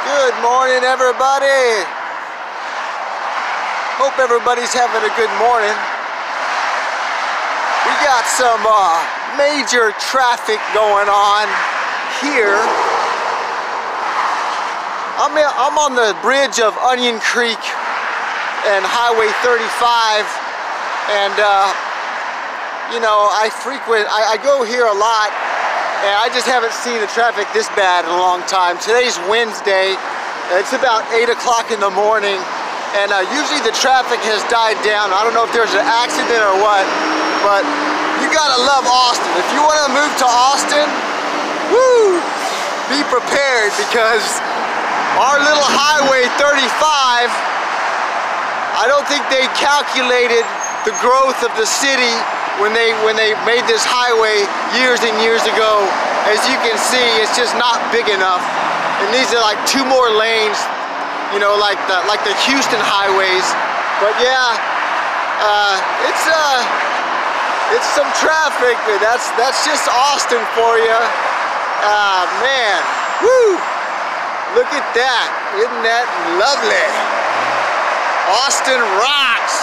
Good morning, everybody. Hope everybody's having a good morning. We got some uh, major traffic going on here. I'm, in, I'm on the bridge of Onion Creek and Highway 35, and uh, you know, I frequent, I, I go here a lot and I just haven't seen the traffic this bad in a long time. Today's Wednesday. It's about 8 o'clock in the morning. And uh, usually the traffic has died down. I don't know if there's an accident or what, but you gotta love Austin. If you wanna move to Austin, woo, be prepared because our little highway 35, I don't think they calculated the growth of the city when they when they made this highway years and years ago. As you can see, it's just not big enough. It needs like two more lanes, you know, like the like the Houston highways. But yeah, uh, it's uh, it's some traffic. but That's that's just Austin for you. Ah man, woo! Look at that. Isn't that lovely? Austin rocks.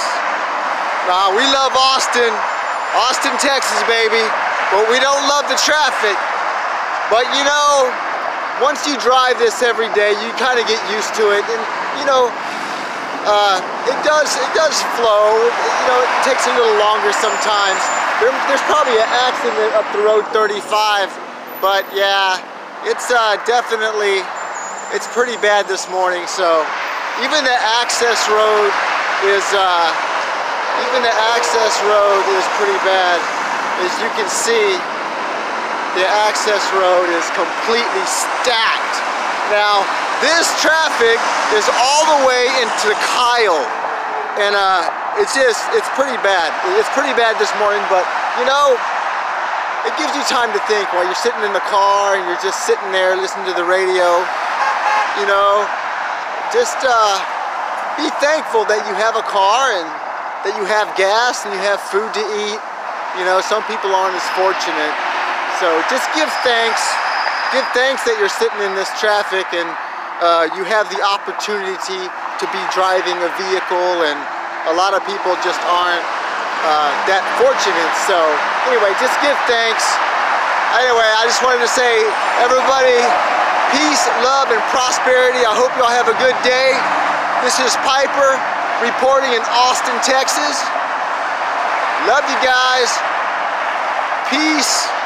Nah, we love Austin. Austin, Texas, baby. But we don't love the traffic. But you know, once you drive this every day, you kind of get used to it. And you know, uh, it does it does flow. You know, it takes a little longer sometimes. There, there's probably an accident up the road 35, but yeah, it's uh, definitely it's pretty bad this morning. So even the access road is. Uh, even the access road is pretty bad. As you can see, the access road is completely stacked. Now, this traffic is all the way into Kyle. And uh, it's just, it's pretty bad. It's pretty bad this morning, but you know, it gives you time to think while you're sitting in the car and you're just sitting there listening to the radio. You know, just uh, be thankful that you have a car and that you have gas and you have food to eat. You know, some people aren't as fortunate. So just give thanks. Give thanks that you're sitting in this traffic and uh, you have the opportunity to be driving a vehicle and a lot of people just aren't uh, that fortunate. So anyway, just give thanks. Anyway, I just wanted to say, everybody, peace, love, and prosperity. I hope y'all have a good day. This is Piper reporting in Austin, Texas. Love you guys. Peace.